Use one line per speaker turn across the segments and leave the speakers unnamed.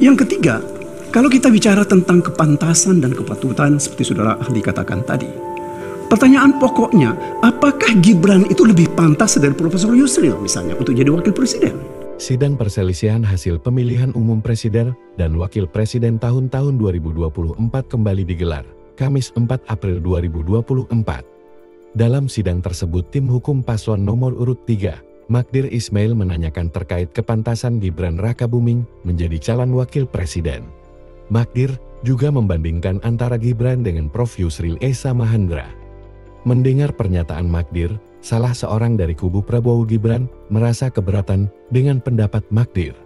Yang ketiga, kalau kita bicara tentang kepantasan dan kepatutan seperti saudara ahli katakan tadi, pertanyaan pokoknya, apakah Gibran itu lebih pantas dari Profesor Yusril misalnya untuk jadi wakil presiden?
Sidang perselisihan hasil pemilihan umum presiden dan wakil presiden tahun-tahun 2024 kembali digelar, Kamis 4 April 2024. Dalam sidang tersebut tim hukum paslon nomor urut 3, Magdir Ismail menanyakan terkait kepantasan Gibran Rakabuming menjadi calon wakil presiden. Magdir juga membandingkan antara Gibran dengan Prof. Yusril Esa Mahendra. Mendengar pernyataan Magdir, salah seorang dari kubu Prabowo Gibran merasa keberatan dengan pendapat Magdir.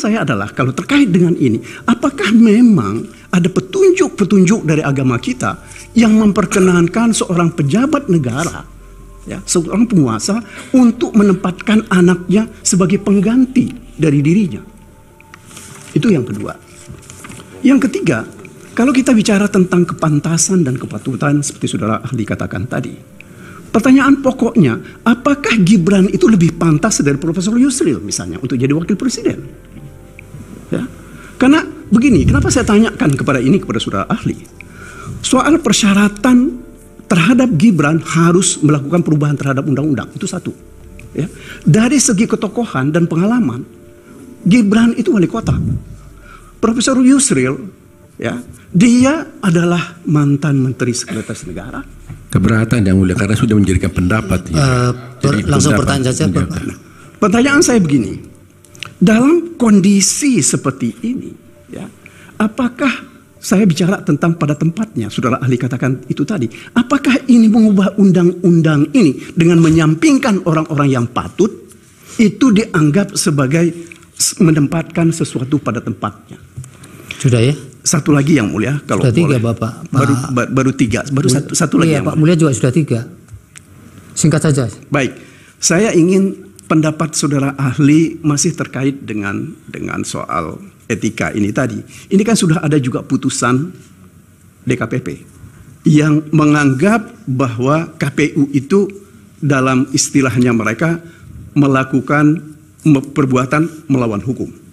Saya adalah kalau terkait dengan ini, apakah memang ada petunjuk-petunjuk dari agama kita yang memperkenankan seorang pejabat negara, ya, seorang penguasa untuk menempatkan anaknya sebagai pengganti dari dirinya? Itu yang kedua. Yang ketiga, kalau kita bicara tentang kepantasan dan kepatutan seperti saudara ahli katakan tadi, pertanyaan pokoknya, apakah Gibran itu lebih pantas dari Profesor Yusril misalnya untuk jadi wakil presiden? Karena begini, kenapa saya tanyakan kepada ini kepada saudara ahli? Soal persyaratan terhadap Gibran harus melakukan perubahan terhadap undang-undang itu satu. Ya. Dari segi ketokohan dan pengalaman, Gibran itu wali kota. Profesor Yusril ya dia adalah mantan menteri sekretaris negara
keberatan yang mulia karena sudah menjadikan pendapat ya.
uh, ber, langsung pertanyaan saja Pak.
pertanyaan saya begini dalam kondisi seperti ini ya apakah saya bicara tentang pada tempatnya? Saudara ahli katakan itu tadi. Apakah ini mengubah undang-undang ini dengan menyampingkan orang-orang yang patut? Itu dianggap sebagai menempatkan sesuatu pada tempatnya.
Sudah ya?
Satu lagi yang mulia kalau
sudah tiga
boleh.
bapak.
Baru ba, baru tiga. Baru
Mul
satu, satu lagi
iya,
yang
pak mulia juga sudah tiga. Singkat saja.
Baik. Saya ingin pendapat saudara ahli masih terkait dengan dengan soal etika ini tadi. Ini kan sudah ada juga putusan DKPP yang menganggap bahwa KPU itu dalam istilahnya mereka melakukan perbuatan melawan hukum